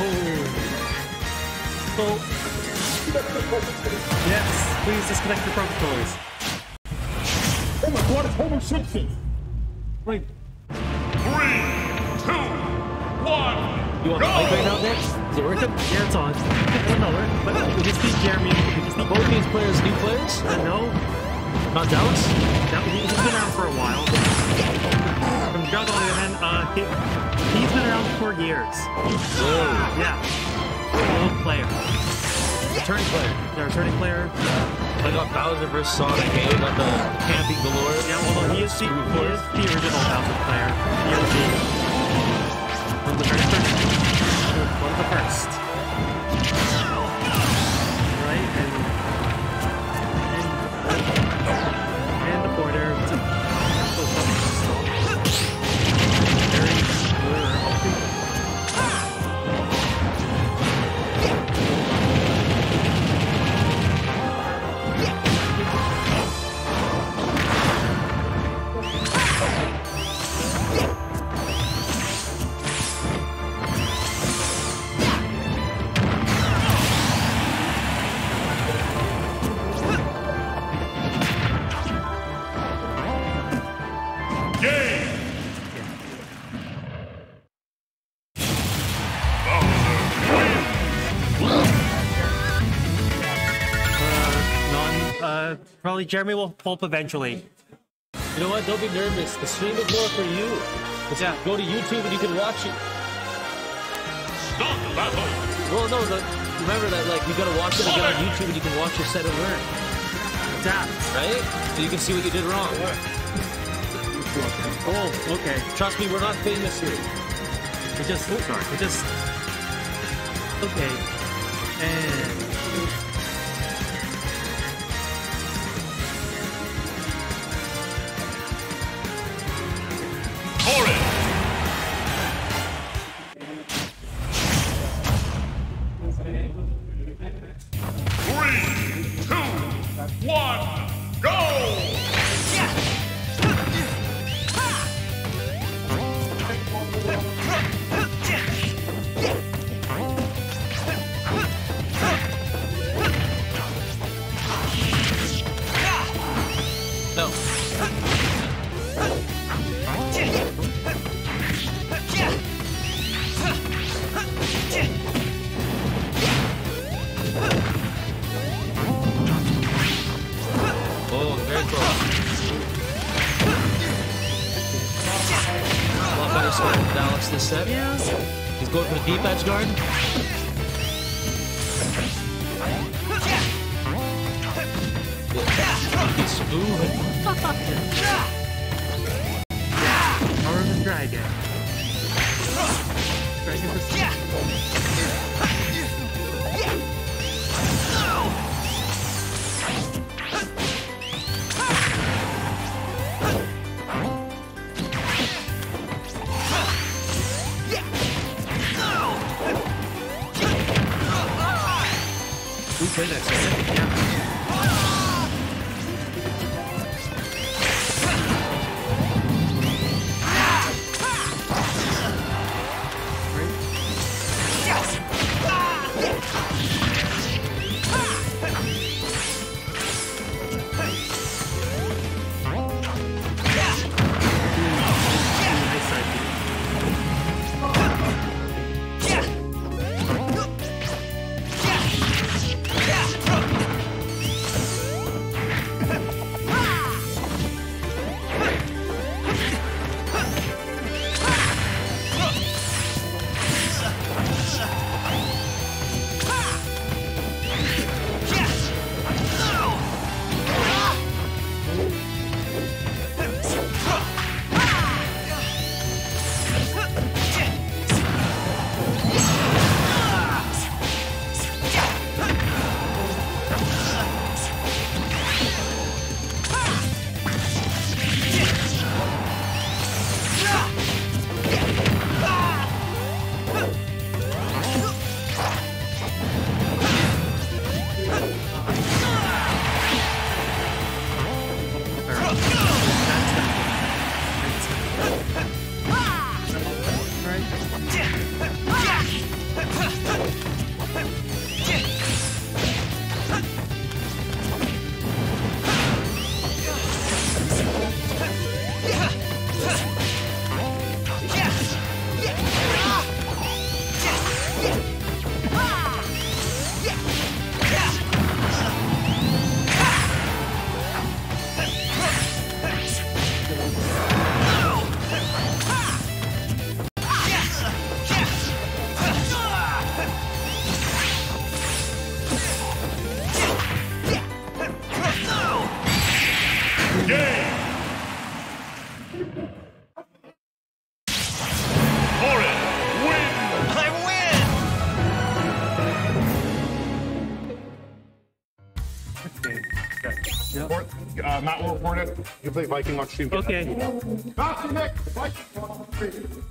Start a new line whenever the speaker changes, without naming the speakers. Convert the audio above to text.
Oh. Yes, please disconnect the Pro Controllers.
Oh my god, it's Homer Simpson!
Wait,
Three, two, one.
You want the mic right now, Nick? Is it working?
yeah, it's on. Oh, no, we're- but we just need Jeremy. We just need
Both these players new players?
Uh, no,
Not Dalix?
no, he- he's been around for a while. From Juggle, and then uh, he, he's been around for years.
Whoa.
Yeah, old player.
Return player.
Yeah, returning player.
I got Bowser versus Sonic, hey? Got the camping galore.
Yeah, although he is the, he is the original Bowser player. He Uh, probably Jeremy will pulp eventually.
You know what? Don't be nervous. The stream is more for you. Just
Yeah.
Go to YouTube and you can watch it.
Stop the battle.
Well, no, the, remember that like you gotta watch it again on YouTube and you can watch your set and learn,
Adapt.
right? So you can see what you did wrong.
Oh, okay.
Trust me, we're not famous here.
We just. Oh, sorry. We just. Okay. And.
A lot better Dalix this set. He's going for the deep edge guard. He's moving.
Power of the Dragon. Dragon for
Orin wins.
I win!
Report, uh, Matt will report it. You play Viking on stream.
Okay.
Not the next Viking on stream.